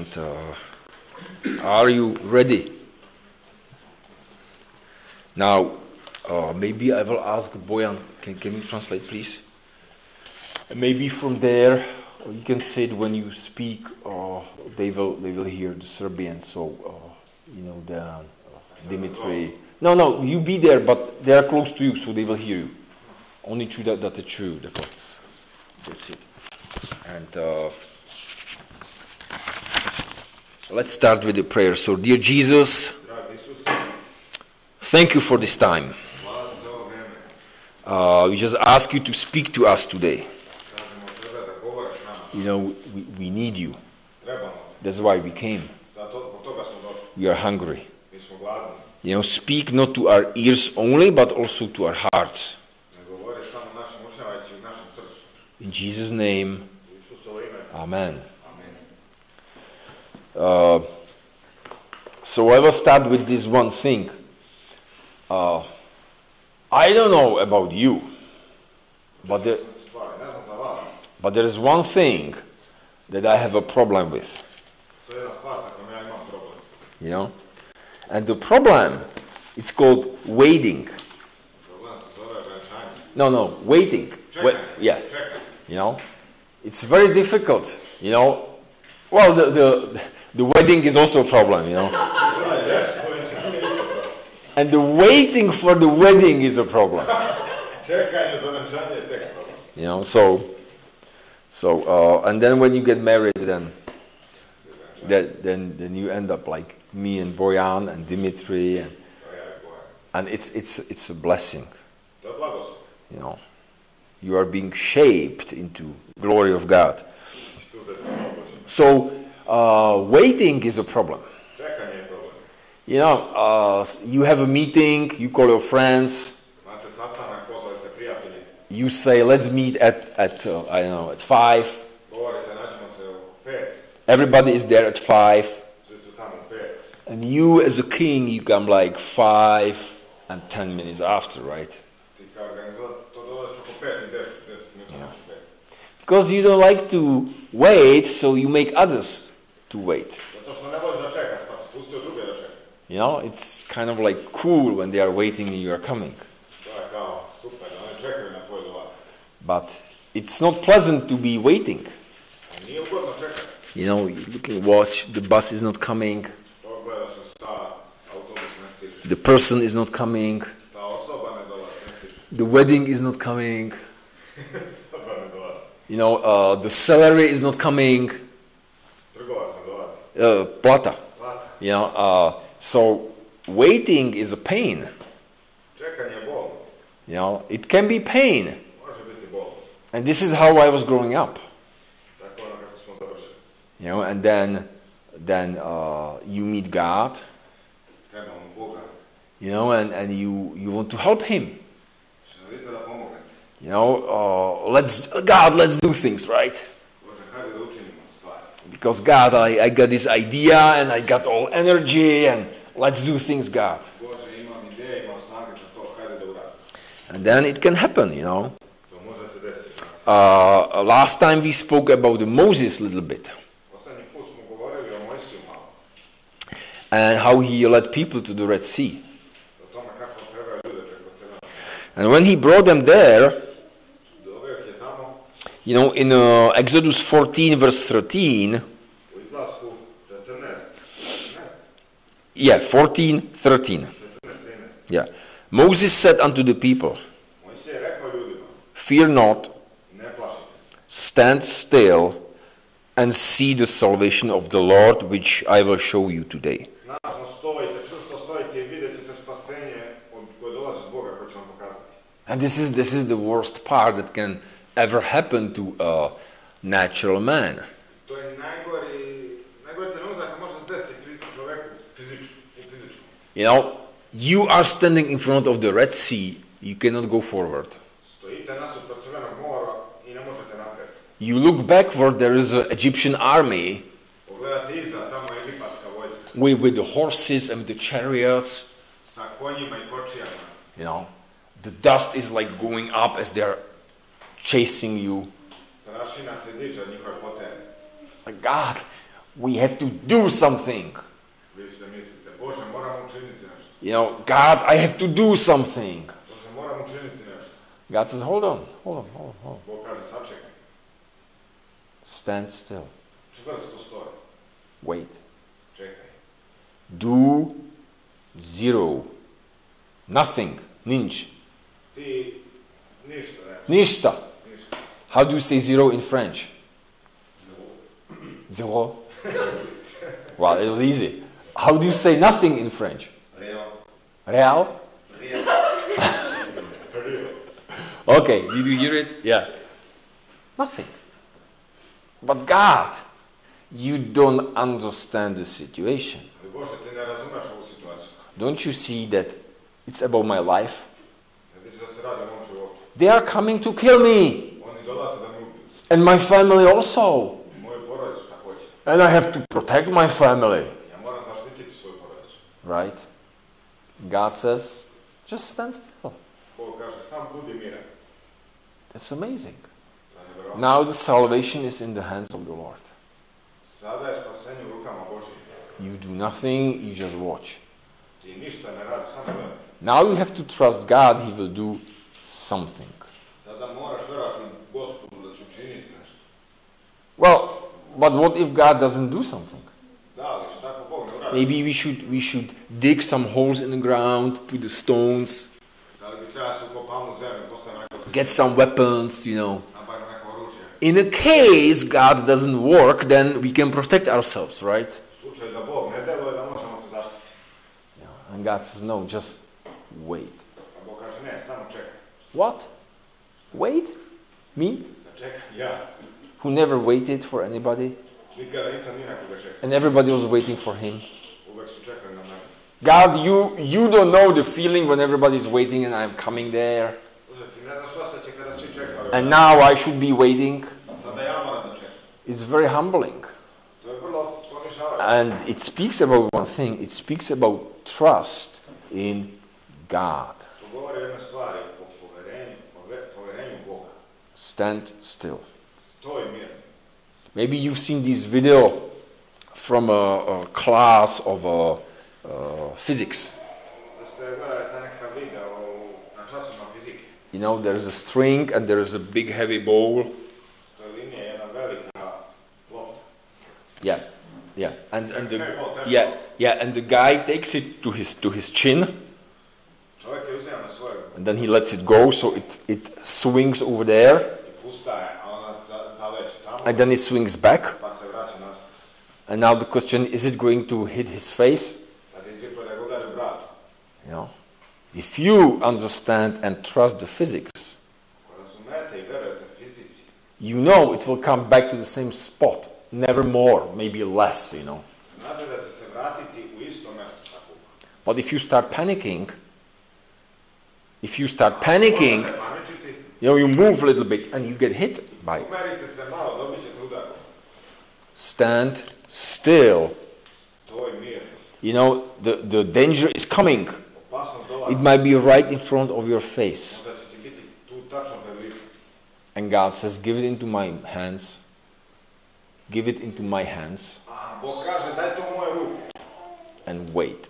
And uh, are you ready? Now, uh, maybe I will ask Boyan, can, can you translate, please? Maybe from there, you can say it when you speak, uh, they, will, they will hear the Serbian, so, uh, you know, the uh, Dimitri. No, no, you be there, but they are close to you, so they will hear you. Only true that, that is true. That's it. And uh, let's start with the prayer. So, dear Jesus, thank you for this time. Uh, we just ask you to speak to us today. You know, we, we need you. That's why we came. We are hungry. You know, speak not to our ears only, but also to our hearts. In Jesus' name, Amen. Uh, so I will start with this one thing. Uh, I don't know about you, but there, but there is one thing that I have a problem with. You know? And the problem, it's called waiting. No, no, waiting. Wait, yeah. You know? It's very difficult, you know. Well, the, the, the wedding is also a problem, you know. And the waiting for the wedding is a problem. You know, so, so, uh, and then when you get married, then, that, then, then you end up like me and Boyan and Dimitri, and, and it's, it's, it's a blessing. You know, you are being shaped into glory of God. So, uh, waiting is a problem. You know, uh, you have a meeting, you call your friends, you say, let's meet at, at uh, I don't know, at 5. Everybody is there at 5. And you, as a king, you come like 5 and 10 minutes after, right? Yeah. Because you don't like to wait, so you make others to wait. You know, it's kind of like cool when they are waiting and you are coming. But it's not pleasant to be waiting. You know, you looking watch, the bus is not coming, the person is not coming, the wedding is not coming, you know, uh, the salary is not coming, uh, plata. You know, uh, so waiting is a pain. You know, it can be pain. And this is how I was growing up. You know, and then then uh, you meet God. You know, and, and you, you want to help him. You know, uh, let's God, let's do things right. Because God, I, I got this idea and I got all energy and let's do things, God. And then it can happen, you know. Uh, last time we spoke about Moses a little bit and how he led people to the Red Sea. And when he brought them there, you know, in uh, Exodus 14, verse 13, yeah, 14, 13. Yeah. Moses said unto the people, Fear not, stand still, and see the salvation of the Lord, which I will show you today. And this is, this is the worst part that can ever happen to a natural man. You know, you are standing in front of the Red Sea, you cannot go forward. You look backward, there is an Egyptian army with, with the horses and the chariots. You know, the dust is like going up as they're chasing you. Like, God, we have to do something. You know, God, I have to do something. God says, hold on, hold on, hold on, hold on. Stand still. Wait. Do zero. Nothing. Ninch. Nishta. How do you say zero in French? Zero. Zero. well, it was easy. How do you say nothing in French? Real. Real? Real. Okay, did you hear it? Yeah. Nothing. But God, you don't understand the situation. Ali Bože, ti ne razumeš ovu situaciju. Don't you see that it's about my life? Ne vidiš da se radi o mom životu. They are coming to kill me, Oni dolaze da me ubiju. And my family also. I moju porodicu također. And I have to protect my family, right? God says, just stand still. Bog kaže, sam budi miran. That's amazing. To je nevjerojatno. Now the salvation is in the hands of the Lord. Sada je spasenje u rukama Božih. You do nothing, you just watch. Ti ništa ne radi, samo gledaj. Now you have to trust God, He will do something. Well, but what if God doesn't do something? Da, ali šta ako Bog ne uradi? Maybe we should we should dig some holes in the ground, put the stones, Da li bi treba se ukopamo u zemlju, postavimo neko get some weapons, you know. nabavimo neko oružje. In a case God doesn't work, then we can protect ourselves, right? U slučaju da Bog ne deluje, da možemo se zaštiti. Yeah. And God says, no, just wait. A Bog kaže, ne, samo čekaj. What? Wait? Me? Who never waited for anybody? And everybody was waiting for him. God, you you don't know the feeling when everybody's waiting and I'm coming there. And now I should be waiting. It's very humbling. And it speaks about one thing it speaks about trust in God. Stand still. Maybe you've seen this video from a, a class of uh, uh, physics. You know, there's a string and there's a big heavy ball. Yeah, yeah, and and the yeah yeah, and the guy takes it to his to his chin, and then he lets it go, so it it swings over there, i pusta je, a ona za- zaleće tamo, and then it swings back. And now the question is: it going to hit his face? You know, if you understand and trust the physics, you know it will come back to the same spot, never more, maybe less. You know, but if you start panicking, if you start panicking, you know, you move a little bit and you get hit by it. Stand still. You know, the, the danger is coming. It might be right in front of your face. And God says, Give it into my hands. Give it into my hands and wait.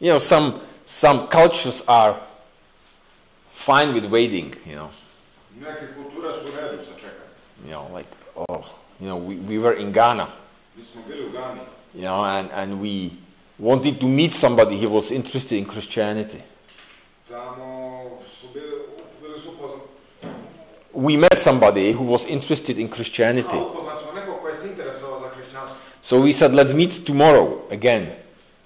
You know, some, some cultures are fine with waiting, you know. Neke kulture su u redu sa čekanjem. You know, like, oh, you know, we, we were in Ghana, Mi smo bili u Gani. you know, and, and we wanted to meet somebody. He was interested in Christianity. Tamo su bili, bili su upoznat. We met somebody who was interested in Christianity. Ah, A upoznat smo nekog koji se interesovao za hrišćanstvo. So we said, let's meet tomorrow again.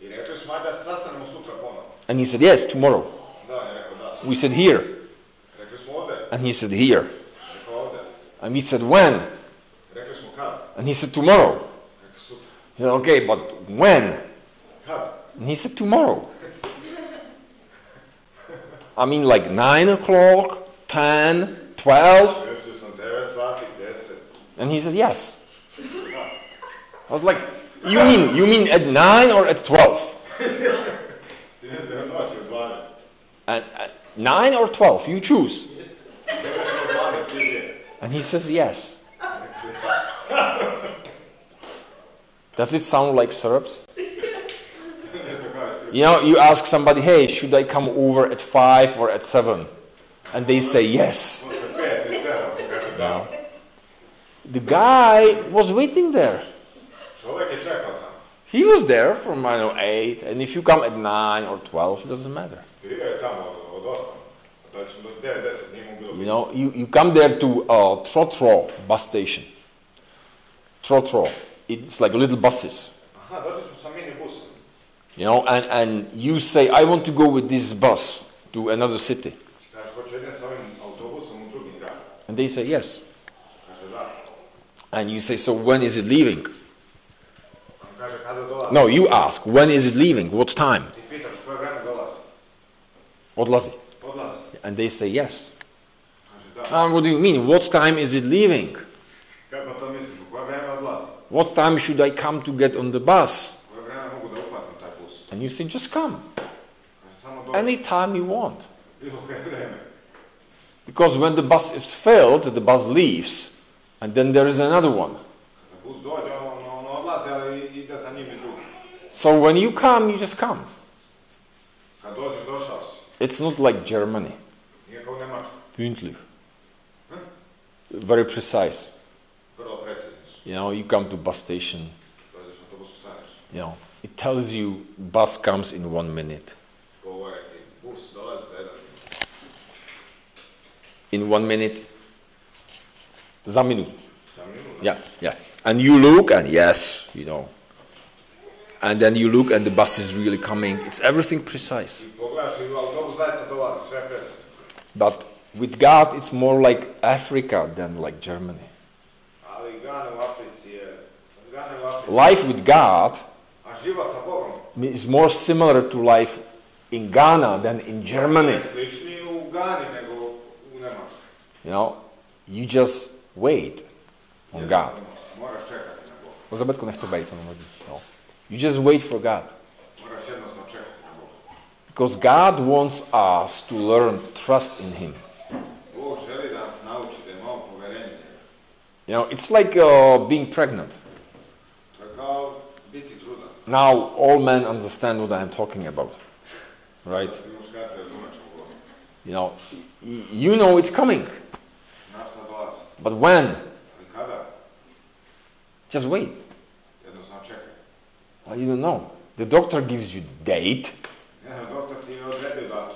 I rekli smo, ajde da se sastanemo sutra ponovo. And he said, yes, tomorrow. Da, je rekao da. We said, here. Rekli smo ovdje. And he said, here. And we said, when? Rekli smo kad. And he said, tomorrow. He said, okay, but when? And he said, tomorrow. I mean, like 9 o'clock, 10, 12. Mislio sam 9 sati, 10. And he said, yes. I was like, you mean, you mean at 9 or at 12? Ti ne znam noći u 12. And, uh, 9 or 12, you choose. 9 12 ti je. And he says, yes. Does it sound like syrups? Nešto kao si. You know, you ask somebody, hey, should I come over at 5 or at 7? And they say yes. Posle pet ili sedam, kaže da. The guy was waiting there. Čovjek je čekao tamo. He was there from, I don't know, 8. And if you come at 9 or 12, it doesn't matter. Bio je tamo od, od osam. Točno do 9, 10, nije mu bilo You know, you, you come there to uh, Trotro bus station. Trotro. It's like little buses. Aha, došli smo sa minibusom. You know, and, and you say, I want to go with this bus to another city. Kaže, hoću idem sa ovim autobusom u drugi grad. And they say, yes. And you say, so when is it leaving? On kaže, kada dolazi? No, you ask, when is it leaving? What time? Ti pitaš u koje vreme dolazi? Odlazi. And they say, yes. Ah, what do you mean? What time is it leaving? Kako to misliš, u koje vreme odlazi? What time should I come to get on the bus? U koje vreme mogu da upatim taj bus? And you say, just come. Kaže, samo dođi. Any time you want. Bilo koje vreme. Because when the bus is filled, the bus leaves. And then there is another one. Kada bus dođe, on, on odlazi, ali ide za njim i drugi. So when you come, you just come. Kad dođeš, došao si. It's not like Germany. Nije kao u Nemačku. Pünktlich. Very precise. Vrlo precizni su. You know, you come to bus station, Dođeš na autobusu, staneš. you know, it tells you bus comes in one minute. Govore ti, bus dolazi za jedan. In one minute, za minut. Yeah, yeah. And you look, and yes, you know. And then you look, and the bus is really coming. It's everything precise. I pogledaš i autobus zaista dolazi, sve je precizno. But with God, it's more like Africa than like Germany. Life with God A život sa Bogom is more similar to life in Ghana than in Germany. je sličniji u Gani nego u Nemačkoj. You know, you just wait on God. Jednostavno, Moraš čekati na Boga. Zabatko nech to bejt, ono vadí. No. You just wait for God. Moraš jednostavno čekati na Boga. Because God wants us to learn trust in Him. Bog želi da nas nauči da imamo poverenje u njega. You know, it's like uh, being pregnant. To je kao biti trudan. Now, all men understand what I'm talking about. Right? You know, you know it's coming. But when? Just wait. Well, you don't know. The doctor gives you the date.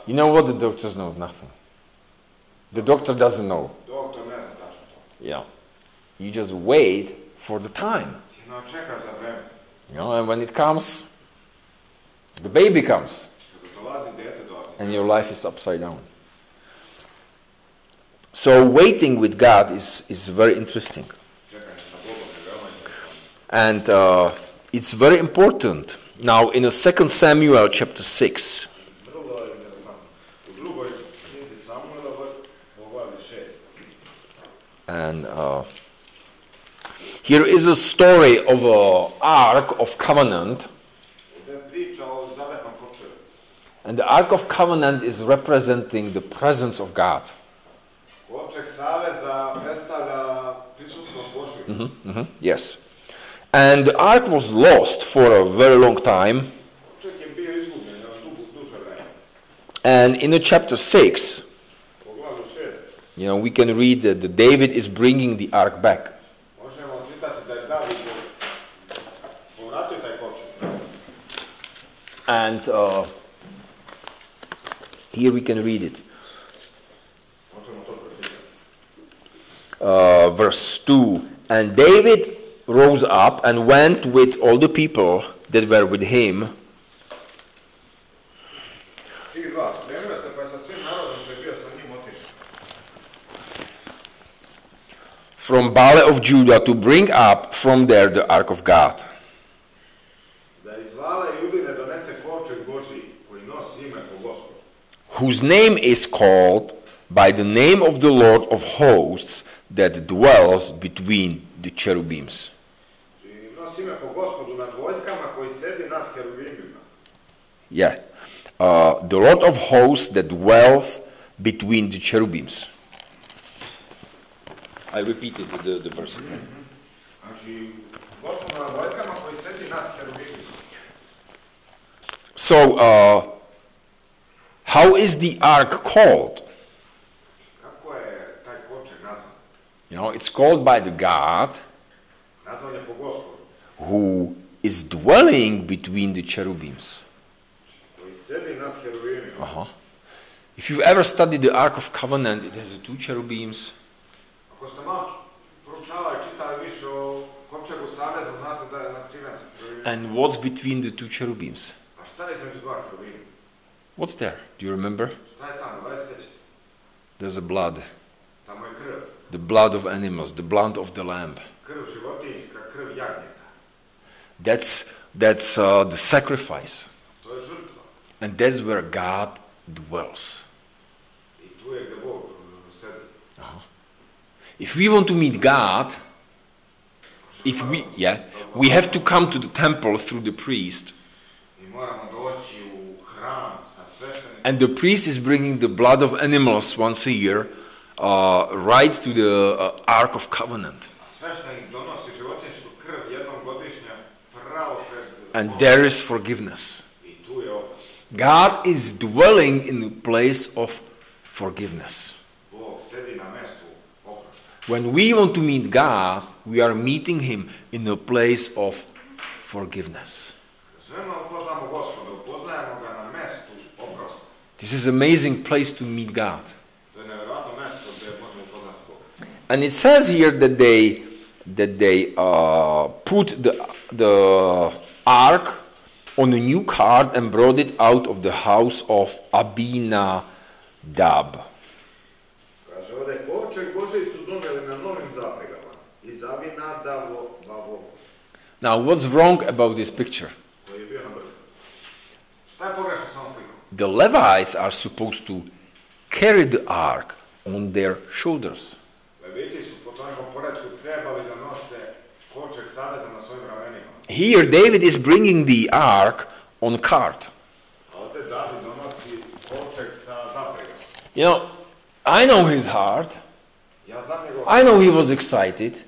You know what? The doctor knows nothing. The doctor doesn't know. Yeah. You just wait for the time. You know, and when it comes, the baby comes, and your life is upside down. So waiting with God is, is very interesting. And uh, it's very important. Now, in a 2 Samuel chapter 6, and je here is a story of an ark of covenant. And the ark of covenant is representing the presence of God. Božju. Mhm, Yes. And the ark was lost for a very long time. And in the chapter 6, U poglavlju šest you know, we can read that David is bringing the ark back. And uh, here we can read it. Uh, verse 2 And David rose up and went with all the people that were with him Stih 2. Spremio se pa je sa svim narodom koji je bio sa njim otišao. from Baale of Judah to bring up from there the ark of God. Whose name is called by the name of the Lord of hosts that dwells between the cherubims. Znači nosi ime po gospodu nad vojskama koji sedi nad heruvimima. Yeah. Uh, the Lord of hosts that dwells between the cherubims. I repeated the, the verse again. Znači, gospod how is the ark called? Kako je taj kočeg nazvan? You know, it's called by the God Nazvan je po gospodu, who is dwelling between the cherubims. koji sedi nad herubinima. Uh-huh. If you've ever studied the Ark of Covenant, it has two cherubims. Ako ste malo proučavali, čitali više o kočegu saveza, znate da je natkriven sa herubinima. And what's between the two cherubims? What's there? Do you remember? There's a blood. The blood of animals, the blood of the lamb. That's, that's uh, the sacrifice. And that's where God dwells. Uh, sedi. If we want to meet God, if we, yeah, we have to come to the temple through the priest. Mi moramo doći u hram sa sveštenikom. And the priest is bringing the blood of animals once a year uh, right to the uh, Ark of Covenant. A sveštenik donosi životinjsku krv jednom godišnje pravo pred And there is forgiveness. I tu je oprost. God is dwelling in the place of forgiveness. Bog sedi na mestu oprošta. When we want to meet God, we are meeting Him in a place of forgiveness. This is an amazing place to meet God. To je nevjerojatno mesto gdje možemo upoznati Boga. And it says here that they that they uh, put the the ark on a new cart and brought it out of the house of Abinadab. Kaže ovdje, kovčeg Božij su donijeli na novim zapregama i Zavinadavo Bavo, Now, what's wrong about this picture? The Levites are supposed to carry the ark on their shoulders. Here, David is bringing the ark on cart. You know, I know his heart. I know he was excited.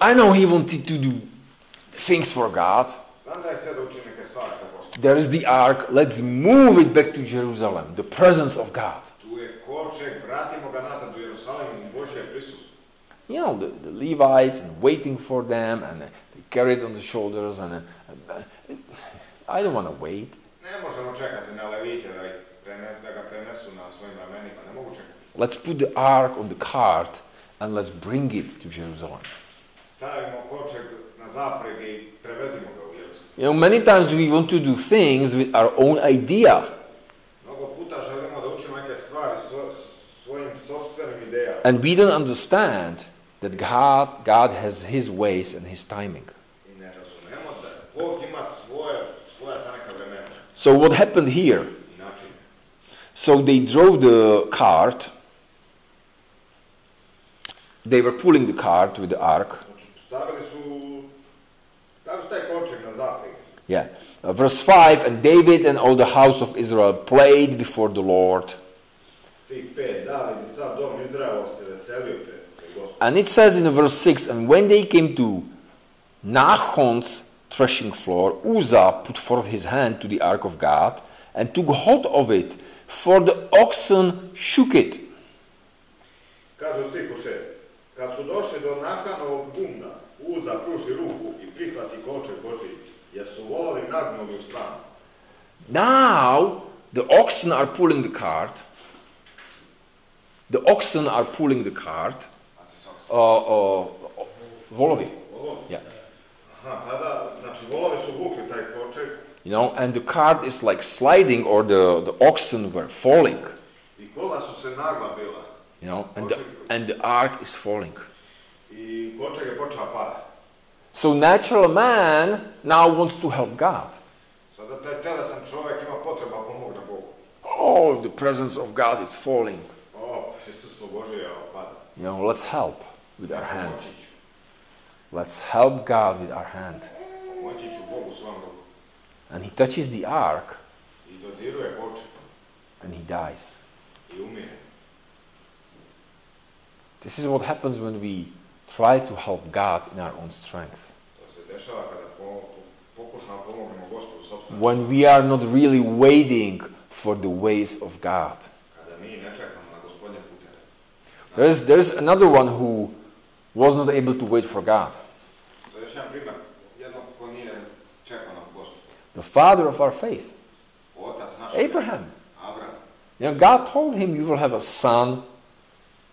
I know he wanted to do things for God. Znam da je htio da učini neke stvari sa Gospodom. There is the ark. Let's move it back to Jerusalem, the presence of God. Tu je kovčeg, vratimo ga nazad u Jerusalim, u Božje prisustvo. You know, the, the Levites and waiting for them, and they carry it on the shoulders. And uh, I don't want to wait. Ne možemo čekati na Levite da, ih prene, da ga prenesu na svojim ramenima, ne mogu čekati. Let's put the ark on the cart and let's bring it to Jerusalem. Stavimo kovčeg na zaprege i prevezimo ga u Jerusalim. You know, many times we want to do things with our own idea, Mnogo puta želimo da učimo neke stvari svo, svojim sobstvenim idejama. and we don't understand that God, God has His ways and His timing. I ne razumemo da Bog ima svoje, svoja ta neka vremena So what happened here? So they drove the cart. They were pulling the cart with the ark. Znači, stavili su, stavili su taj kovčeg na zaprege. Yeah. Uh, verse 5 And David and all the house of Israel played before the Lord. Tih pet, David i sad dom Izraela se veselio pred, pred Gospodom. And it says in verse 6 And when they came to Nachon's threshing floor, Uzzah put forth his hand to the ark of God and took hold of it, for the oxen shook it. Kaže u stihu šest. Kad su došli do Nahanovog bumna, Uza pruži ruku i prihvati Božiji, jer su volovi nagnuli u stranu. Now the oxen are pulling the cart. The oxen are pulling the cart. Znate se oksi. Uh, uh, volovi. Yeah. Aha, tada, znači volovi su vukli taj kovčeg You know, and the cart is like sliding, or the, the oxen were falling. i kola su se nagla bila. You know, and the, and the ark is falling. So natural man now wants to help God. Sada taj telesan čovjek ima potreba pomogne Bogu. Oh, the presence of God is falling. O, prisustvo Božije pada. You know, let's help with our hand. Let's help God with our hand. Moći ću Bogu svom ruku. And he touches the ark I dodiruje kovčeg. and he dies. This is what happens when we try to help God in our own strength. When we are not really waiting for the ways of God. There's, there's another one who was not able to wait for God. The father of our faith, Abraham. Abraham. You know, God told him, You will have a son.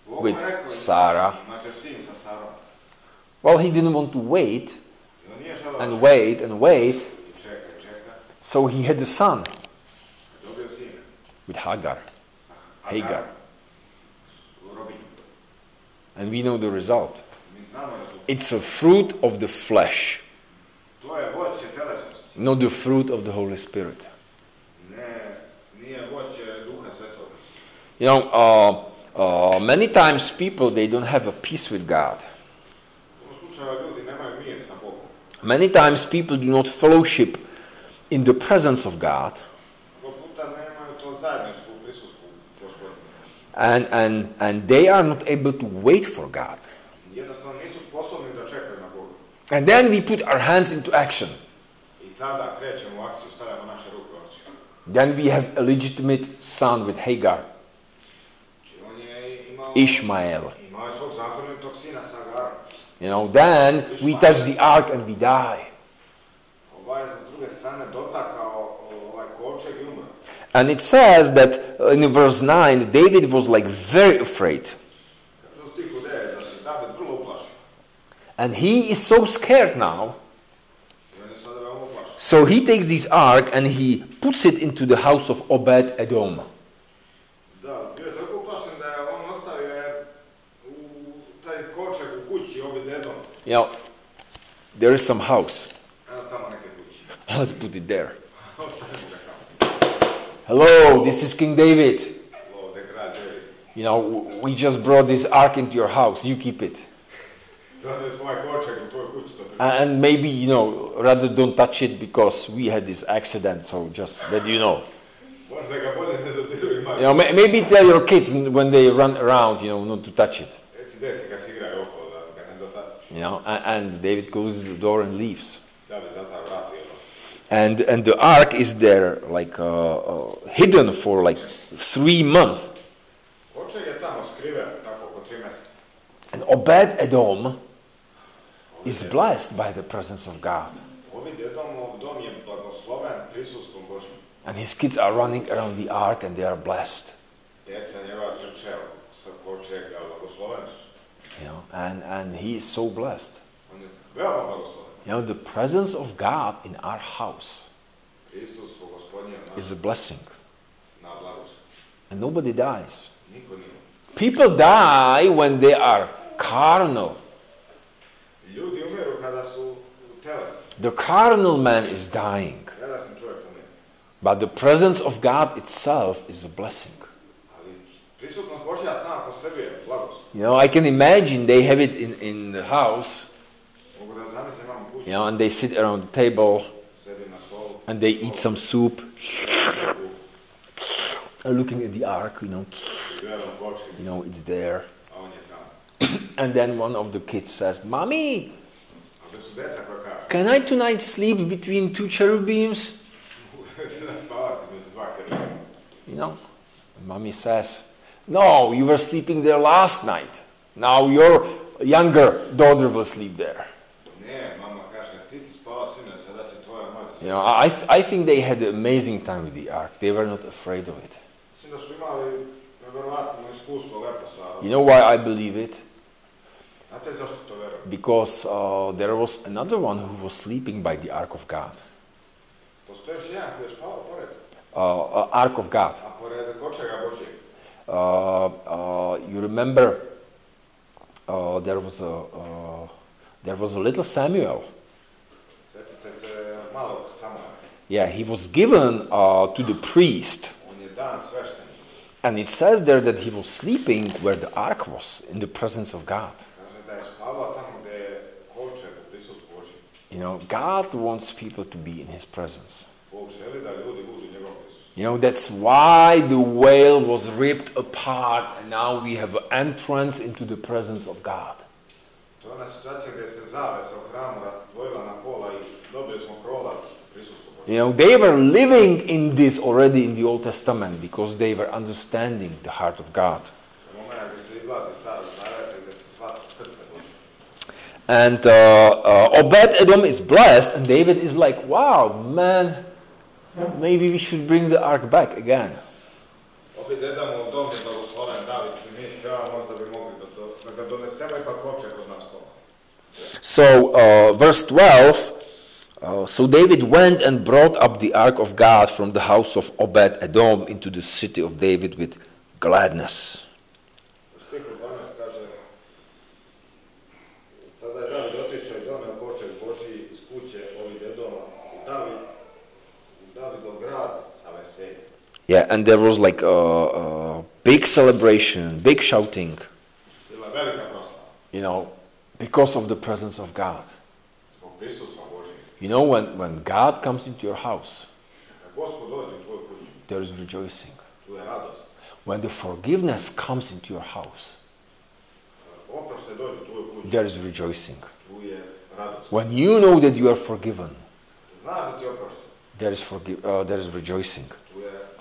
With Sarah. Well, he didn't want to wait and wait and wait, so he had a son with Hagar. Hagar. And we know the result. It's a fruit of the flesh, not the fruit of the Holy Spirit. You know, uh, uh, many times people they don't have a peace with God. U ljudi nemaju mir sa Bogom. Many times people do not fellowship in the presence of God, Mnogo puta nemaju to zajedništvo u prisustvu gospodina. and, and, and they are not able to wait for God. Jednostavno nisu sposobni da čekaju na Boga. And then we put our hands into action. I tada krećemo u akciju, stavljamo naše ruke u akciju. Then we have a legitimate son with Hagar, Znači on je imao... Ishmael. Imao je svog zakonitog sina sa Agarom. You know, then we touch the ark and we die. Ovaj je s druge strane dotakao ovaj kovčeg i umro. And it says that in verse 9, David was like very afraid. Kaže u stihu 9 da se David vrlo uplašio. And he is so scared now. I on je sada veoma uplašio. So he takes this ark and he puts it into the house of Obed Edom. Da, bio je toliko uplašen da je on ostavio je u taj kovčeg u kući obidedom. You know, there is some house. Kući. Let's put it there. Hello, this is King David. You know, we just brought this ark into your house. You keep it. And maybe, you know, rather don't touch it because we had this accident. So just let you know. You know, maybe tell your kids when they run around, you know, not to touch it. Reci deci kad se igraju okolo da ga ne dotačeš. You know, and David closes the door and leaves. Da bi zatvara vrat i ono. And and the ark is there, like uh, uh, hidden for like three months. Kovčeg je tamo skriven, tako oko tri mjeseca. And Obed Edom is blessed by the presence of God. Ovi djedom, dom je blagosloven prisustvom Božim. And his kids are running around the ark and they are blessed. Djeca njegova trče sa kovčega, blagosloven su. You know, and, and he is so blessed. On je veoma blagosloven. You know, the presence of God in our house Prisustvo gospodnje na, is a blessing. And nobody dies. People die when they are carnal. Ljudi umiru kada su telesni. The carnal man is dying. Telesni čovjek umire. But the presence of God itself is a blessing. You know, I can imagine they have it in, in the house, you know, and they sit around the table and they eat some soup, looking at the ark, you know, you know, it's there. And then one of the kids says, Mommy, can I tonight sleep between two cherubims? You know, mommy says, No, you were sleeping there last night. Now your younger daughter will sleep there. Ne, mama kaže, ti si spavao sinoć, sada će tvoja mlađa You know, I, I think they had an amazing time with the ark. They were not afraid of it. Mislim da su imali nevjerovatno iskustvo lepo sa... You know why I believe it? Znate zašto to verujem? Because uh, there was another one who was sleeping by the ark of God. Postoji još jedan je spavao pored, Uh, uh, ark of God. You remember uh, there was a uh, there was a little Samuel. Yeah, he was given uh, to the priest, and it says there that he was sleeping where the ark was, in the presence of God. You know, God wants people to be in His presence. You know, that's why the veil was ripped apart, and now we have an entrance into the presence of God. To je ona situacija gdje se zavesa u hramu razdvojila na pola i dobili smo prolaz u prisustvu Božjem. You know, they were living in this already in the Old Testament because they were understanding the heart of God. Moment gdje se izlazi stari zavet, gdje se shvata srce Bože. And uh, uh, Obed Edom is blessed, and David is like, wow, man, maybe we should bring the ark back again. Opet dedamo u dom je blagosloven David si misli, a možda bi mogli da, to, da ga donesemo ipak hoće kod nas to. So, uh, verse 12 uh, So David went and brought up the ark of God from the house of Obed Edom into the city of David with gladness. U stihu 12 kaže Tada je David otišao i doneo počet Božiji iz kuće ovih dedova u David, u Davidov grad sa veseljem. Yeah, and there was like a, a big celebration, big shouting, Bila velika proslava you know, because of the presence of God. zbog prisustva Božijeg. You know, when, when God comes into your house, Kad Gospod dođe u tvoju kuću, there is rejoicing. When the forgiveness comes into your house, Kad oproštaj dođe u tvoju kuću, there is rejoicing. When you know that you are forgiven, Znaš da ti je oprošten, there is, forgi- uh, there is rejoicing.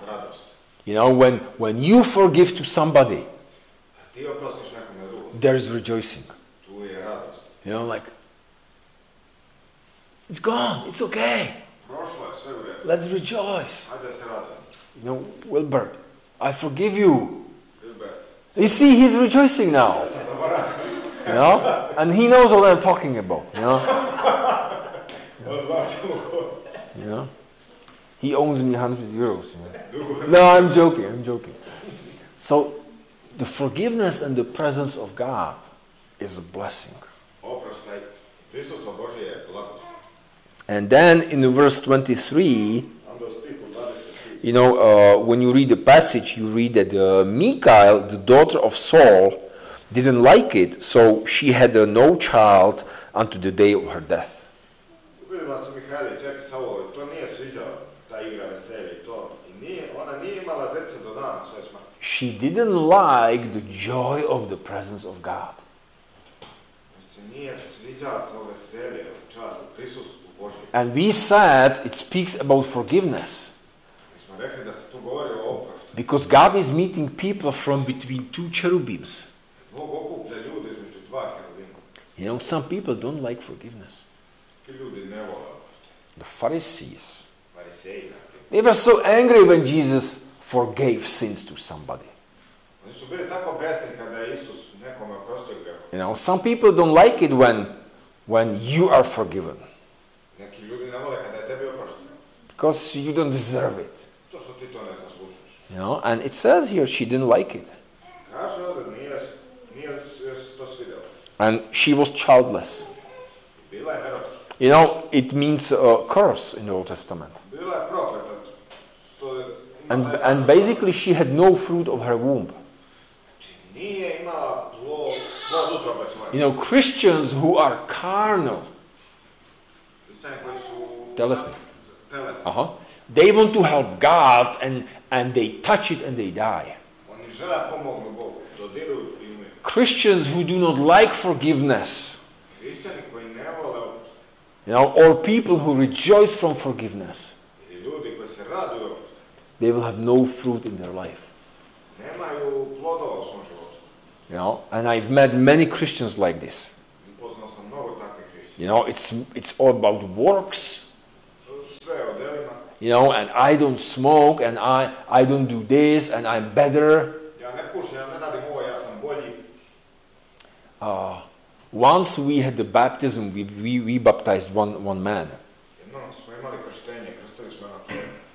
Tu je radost. You know, when, when you forgive to somebody, Kad ti oprostiš nekome drugom, there is rejoicing. tu je radost. You know, like, it's gone, it's okay, Prošlo je sve u redu. let's rejoice. Hajde da se radujemo. You know, Wilbert, I forgive you. You see, he's rejoicing now. You know? And he knows what I'm talking about, you know? on zna čemu You know? He owes me 100 euros. You know? No, I'm joking, I'm joking. So, the forgiveness and the presence of God is a blessing. Oproštaj, prisustvo Božije je blagost. And then in verse 23, Onda u stihu 23. you know, uh, when you read the passage, you read that uh, Michal, the daughter of Saul, didn't like it, so she had uh, no child unto the day of her death. Vidimo se Mihajlije čeka Saulo i to nije sviđao ta igra veselje i to. I nije, ona nije imala dece do dana svoje smrti. She didn't like the joy of the presence of God. Se nije sviđala to veselje, čast u prisustvu Božije. And we said it speaks about forgiveness Mi smo rekli da se tu govori o oproštu. because God is meeting people from between two cherubims. Bog okuplja ljude između dva heruvima. You know, some people don't like forgiveness. Ti ljudi ne vole oproštu. The Pharisees, Fariseji, na primjer. they were so angry when Jesus forgave sins to somebody. Oni su bili tako besni kada je Isus nekome oprostio grehu. You know, some people don't like it when, when you are forgiven Neki ljudi ne vole kada je tebi oprošteno. because you don't deserve it. To što ti to ne zaslužuješ. You know, and it says here she didn't like it. Kaže ovdje, nije, nije joj se to svidjelo. And she was childless. Bila je nerodna. You know, it means a curse in the Old Testament. Bila je prokleta. To je, ima And, and basically, she had no fruit of her womb. You know, Christians who are carnal, telesni. uh-huh, they want to help God and, and they touch it and they die. Christians who do not like forgiveness, you know, or people who rejoice from forgiveness, ili ljudi koji se raduju oprost, they will have no fruit in their life. nemaju plodova u svom životu. You know, and I've met many Christians like this. Upoznao sam mnogo takvih hrišćana. You know, it's it's all about works. Sve o delima. You know, and I don't smoke, and I I don't do this, and I'm better. Ja ne pušim, ja ne radim ovo, ja sam bolji. Uh, once we had the baptism, we, we, we baptized one, one man.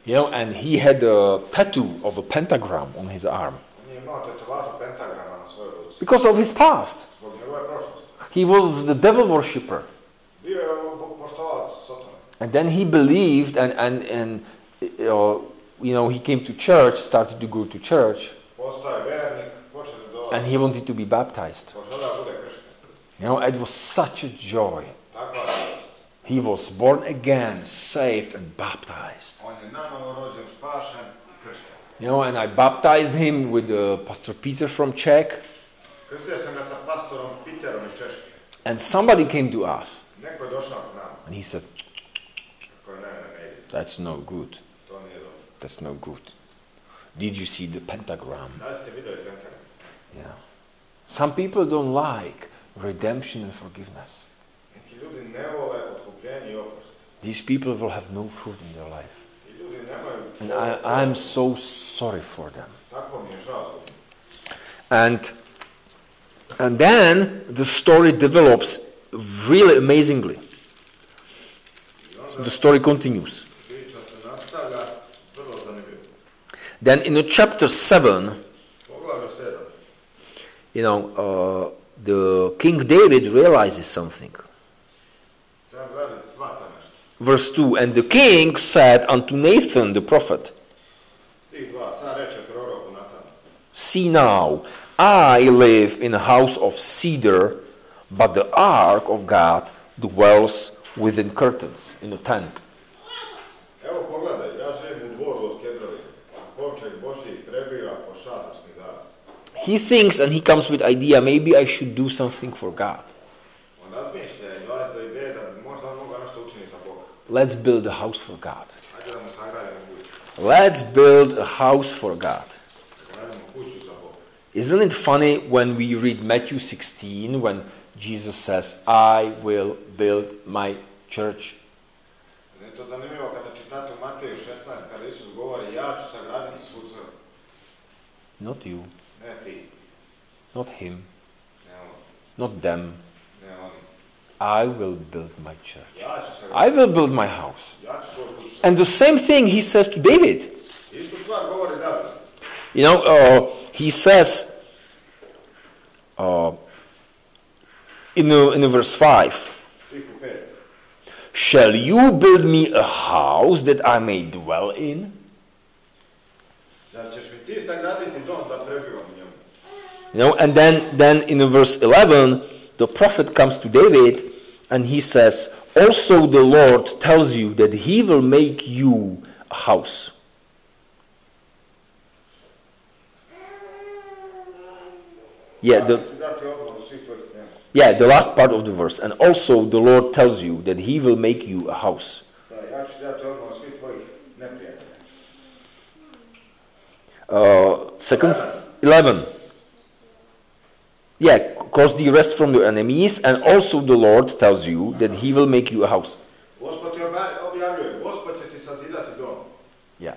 You know, and he had a tattoo of a pentagram on his arm because of his past. He was the devil worshipper. And then he believed, and, and, and uh, you know, he came to church, started to go to church, and he wanted to be baptized. You know, it was such a joy. He was born again, saved, and baptized. On je nanovo rođen, spašen i kršten. You know, and I baptized him with uh, Pastor Peter from Czech, Krstio sam ga sa pastorom Peterom iz Češke. and somebody came to us, Neko je došao k nama. and he said. That's no good. To nije dobro. That's no good. Did you see the pentagram? Da li ste vidjeli pentagram? Yeah. Some people don't like redemption and forgiveness. Neki ljudi ne vole otkupljenje i oproštaj. These people will have no fruit in their life. And I, I'm so sorry for them. And and then the story develops really amazingly. The story continues. Then in the chapter 7, 7. you know, uh, the King David realizes something. Verse 2 And the king said unto Nathan the prophet, Stih 2. Car reče proroku Natanu. See now, I live in a house of cedar, but the ark of God dwells within curtains, in a tent. Evo pogledaj, ja živim u dvoru od kedrovina, a kovčeg Božji prebiva po šatorskim zaraz. He thinks and he comes with idea, maybe I should do something for God. On razmišlja i dolazi do ideje da bi možda on mogao nešto učiniti za Boga. Let's build a house for God. Hajde da mu sagradimo kuću. Let's build a house for God. Da gradimo kuću za Boga. Isn't it funny when we read Matthew 16 when Jesus says, I will build my church? Nije to zanimljivo kada čitate u Mateju 16 kada Isus govori ja ću sagraditi svu crkvu. Not you, not him, not them. I will build my church. Ja ću sagraditi, I will build my house. ja ću svoju kuću. And the same thing he says to David. Istu stvar govori David. You know, uh, he says uh, in, the, in verse 5 Shall you build me a house that I may dwell in? Zar ćeš mi ti sagraditi dom da prebivam u njemu? You know, and then, then in verse 11, the prophet comes to David and he says, Also the Lord tells you that he will make you a house. Yeah, the, yeah, the last part of the verse. And also the Lord tells you that he will make you a house. Uh, second, 11. Yeah, cause the rest from your enemies, and also the Lord tells you that he will make you a house. Gospod ti obja- objavljuje, Gospod će ti sazidati dom. Yeah.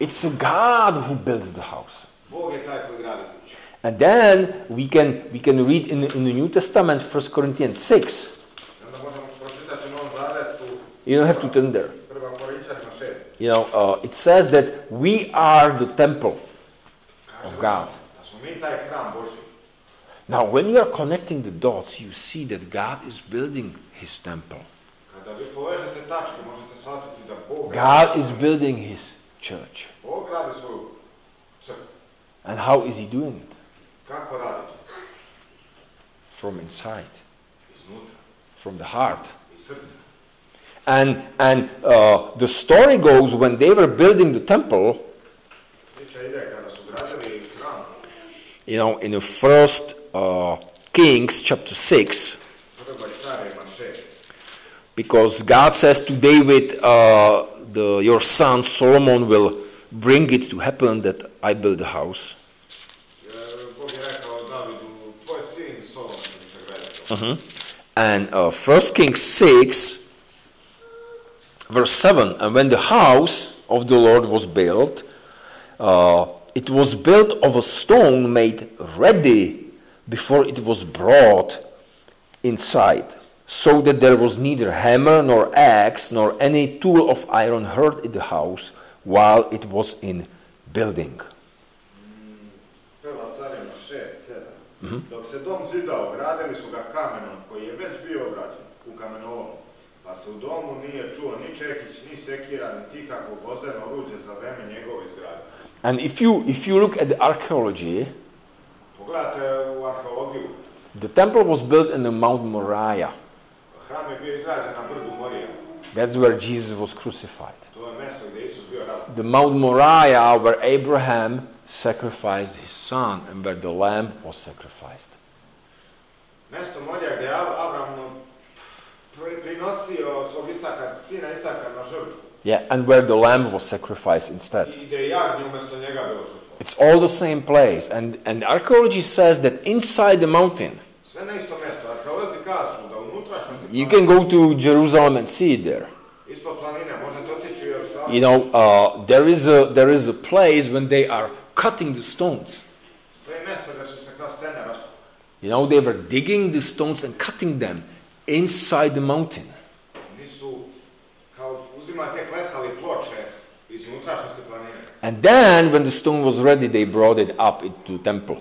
It's a God who builds the house. Bog je taj koji gradi kuću. And then we can, we can read in, in the New Testament, 1 Corinthians 6. I onda možemo pročitati u Novom Zavetu, You don't have to turn there. prva Korinčanima 6. You know, uh, it says that we are the temple of God. Da smo mi taj hram Boži. Now, when you are connecting the dots, you see that God is building his temple. God is building his church. And how is he doing it? From inside, from the heart. And, and uh, the story goes when they were building the temple, you know, in the first uh, Kings chapter 6, prva carima 6. because God says to David, uh, the, your son Solomon will bring it to happen that I build a house. To. And uh, 1 Kings 6, verse 7 And when the house of the Lord was built, uh, it was built of a stone made ready before it was brought inside, so that there was neither hammer nor axe nor any tool of iron heard in the house while it was in building. Prva carima 6, 7. Dok se dom zidao, gradili su ga kamenom koji je već bio obrađen u kamenolomu. Pa se u domu nije čuo ni čekić, ni sekira, ni tikako oruđe za vreme njegove izgradnje. And if you, if you look at the archaeology, Pogledajte u arheologiju. the temple was built in the Mount Moriah. Hram je bio izgrađen na brdu Morija. That's where Jesus was crucified. To je mjesto gdje Isus bio. The Mount Moriah, where Abraham sacrificed his son and where the lamb was sacrificed. Mjesto Morija gdje je Ab- Abram pri- prinosio svog Isaka, sina Isaka na žrtvu. Yeah, and where the lamb was sacrificed instead. I gdje jagnje umjesto njega bilo žrtvo. It's all the same place. And, and archaeology says that inside the mountain, you can go to Jerusalem and see it there. You know, uh, there, is a, there is a place when they are cutting the stones. You know, they were digging the stones and cutting them inside the mountain. And then, when the stone was ready, they brought it up into the temple.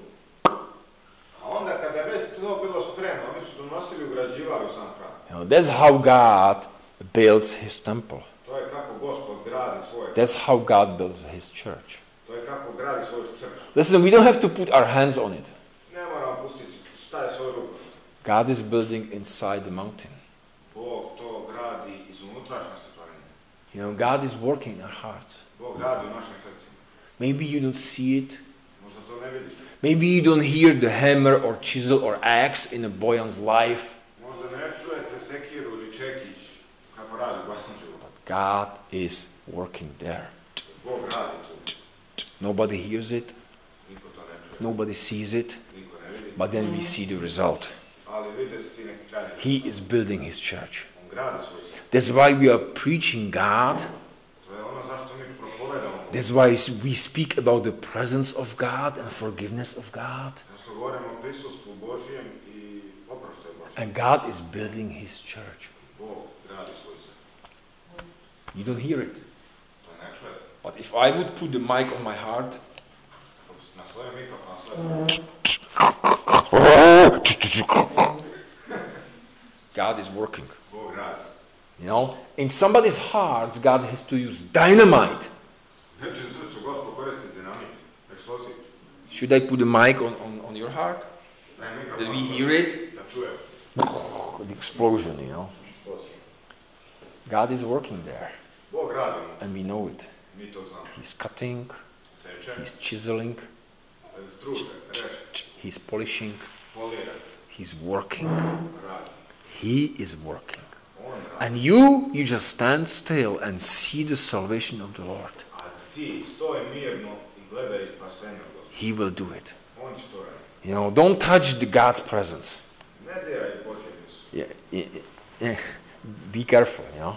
A onda kada je već to bilo spremno, oni su donosili i ugrađivali u sam hram. You know, that's how God builds his temple. To je kako Gospod gradi svoj That's how God builds his church. To je kako gradi svoju crkvu. Listen, we don't have to put our hands on it. Ne moramo pustiti, staje svoju ruku. God is building inside the mountain. Bog to gradi iz unutrašnjosti planine. You know, God is working in our hearts. Maybe you don't see it. Možda to ne vidiš. Maybe you don't hear the hammer or chisel or axe in a Boyan's life. Možda ne čujete sekiru ili čekić kako radi u vašem životu. But God is working there. Bog radi tu. Nobody hears it, Niko to ne čuje. nobody sees it, Niko ne vidi. but then we see the result. Ali vide se ti neki kraj. He is building his church. On gradi svoju crkvu. That's why we are preaching God. To je ono zašto mi propovedamo. That's why we speak about the presence of God and forgiveness of God. Zašto govorimo o prisustvu Božijem i oproštaju Božijem. And God is building his church. Bog gradi svoju crkvu. You don't hear it. To ne čujete. But if I would put the mic on my heart, Na svoje mikrofon, na svoje God is working. You know, in somebody's hearts, God has to use dynamite. Should I put the mic on, on, on your heart? That we hear it? The explosion, you know. God is working there, and we know it. mi to znamo. He's cutting, He's chiseling, He's polishing, He's working. He is working. And you, you just stand still and see the salvation of the Lord. A ti stoj mirno i gledaj spasenje od Gospoda. He will do it. On će to raditi. You know, don't touch the God's presence. Ne diraj Božje nisu. Yeah, yeah, yeah. Be careful, you know.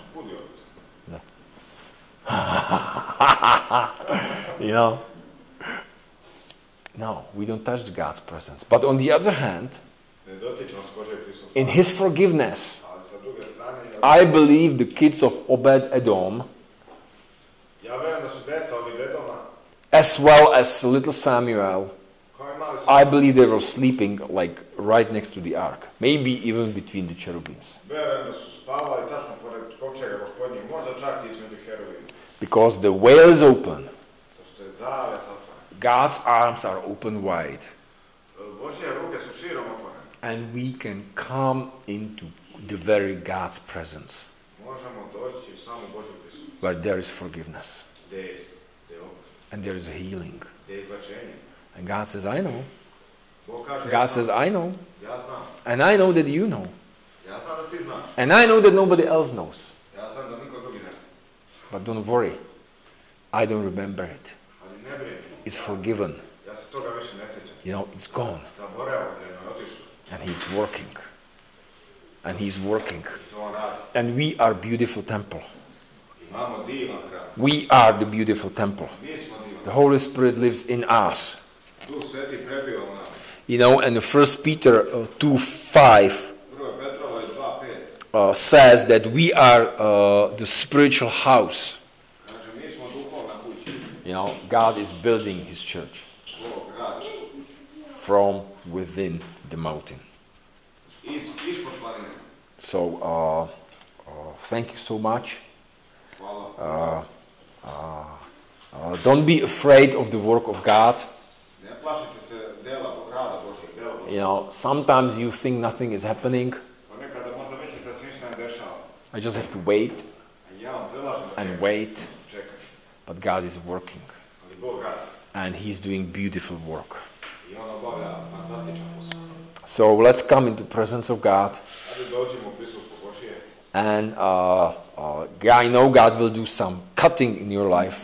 You know. No, we don't touch the God's presence. But on the other hand, Ne dotičemo se Božje prisutnosti. in His forgiveness, Ali sa druge strane, I believe the kids of Obed Edom, as well as little Samuel, i believe they were sleeping like right next to the ark, maybe even between the cherubims, Verujem da su spavali tačno pored kovčega gospodnjeg, možda čak i između heruvima. because the veil is open. To što je zaves otvoren. God's arms are open wide, Božje ruke su širom otvorene. and we can come into the very God's presence where there is forgiveness Gdje je, gdje je oproštaj, and there is healing. gdje je izlačenje. And God says, I know. Bog kaže, ja God says, I know. And I know that you know. ja znam da ti znaš, And I know that nobody else knows. ja znam da niko drugi ne zna. But don't worry. I don't remember it. Ali ne brini, It's forgiven. ja se toga više ne sjećam. You know, it's gone. Zaboravljeno je otišlo. And He's working. And He's working. I se on radi. And we are beautiful temple. Imamo divan hram. We are the beautiful temple. Mi smo divan. The Holy Spirit lives in us. Duh Sveti prebiva u nama. You know, and the First Peter uh, 2 5 Prvo je Petrovo je 2.5. uh, says that we are uh, the spiritual house. Kaže, mi smo duhovna kuća. You know, God is building His church from within the mountain. Iz, ispod planine. So, uh, uh, thank you so much. Hvala. Uh, don't be afraid of the work of God. Ne plašite se dela rada Božeg, dela Božeg. You know, sometimes you think nothing is happening. Ponekada možda mislite da se ništa ne dešava. I just have to wait A ja vam predlažem da and wait, but God is working Ali Bog radi. and He's doing beautiful work. I on obavlja fantastičan posao. So let's come into the presence of God Hajde dođemo u prisustvu Božije And uh, uh, I know God will do some cutting in your life.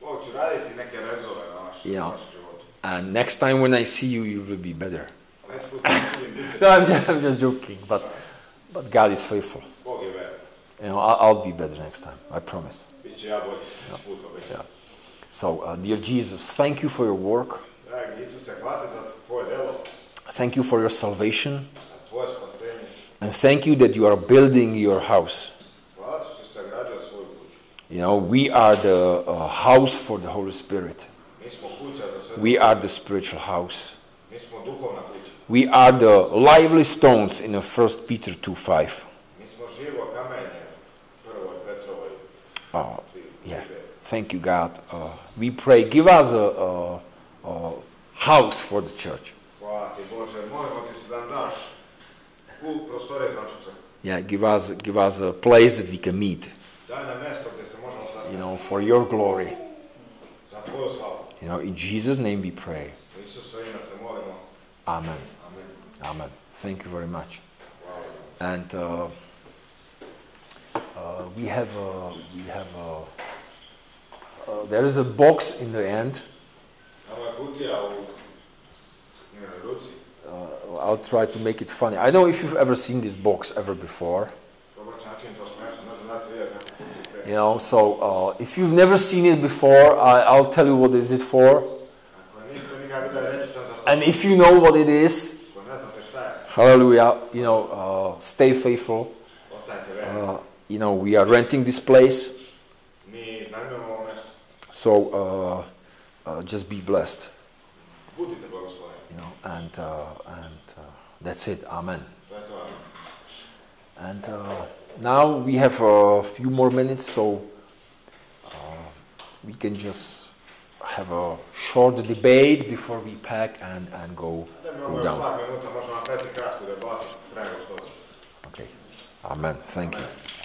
Bog će raditi neke rezove na vaš, Ja. vašem životu. And next time when I see you, you will be better. Sljedeći put kad vidim, bit će- No, I'm just, I'm just joking, but, but God is faithful. Bog je veran. You know, I'll, I'll be better next time, I promise. Biće ja bolji sljedeći put obećam. Yeah. So, uh, dear Jesus, thank you for your work. Dragi Isuse, hvala ti za tvoje delo, Thank you for your salvation. za tvoje spasenje. And thank you that you are building your house. You know, we are the uh, house for the Holy Spirit. We are the spiritual house. We are the lively stones in 1 Peter 2 5. Mi smo živo kamenje prvoj Petrovoj. Uh, yeah. Thank you, God. Uh, we pray, give us a, a, a house for the church. Yeah, give us, give us a place that we can meet, you know, for your glory. za tvoju slavu. You know, in Jesus' name we pray. U Isusu ime se molimo. Amen. Amen. Thank you very much. And uh, uh, we have a, we have a, uh, there is a box in the end. Tamo je kutija u njenoj ruci. Uh, I'll try to make it funny. I don't know if you've ever seen this box ever before. You know, so uh, if you've never seen it before, I, I'll tell you what is it for. And if you know what it is, hallelujah, you know, uh, stay faithful. Uh, you know, we are renting this place, so uh, uh, just be blessed. You know, and uh, and that's it. Amen. And now we have a few more minutes, so uh, we can just have a short debate before we pack and, and go go down. par minuta, možemo napraviti kratku debatu pre nego što Okay. Amen. Thank you.